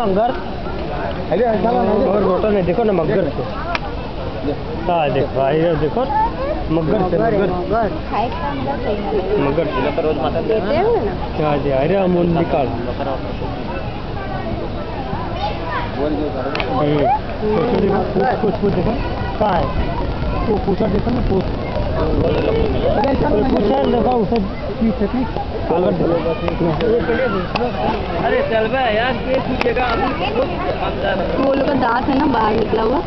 मगर। और फ़ोटो में देखो ना मगर से। हाँ देखो आइए देखो। मगर से मगर। मगर से। देते हुए ना? क्या दे अरे अमूल निकाल। हम्म। कुछ कुछ कुछ देखो। कहाँ है? वो पूछा देखो ना पूछ। पूछा देखो है। अरे चल रहा है यार ये जगह लोग का दांत है ना बाहर निकला हुआ।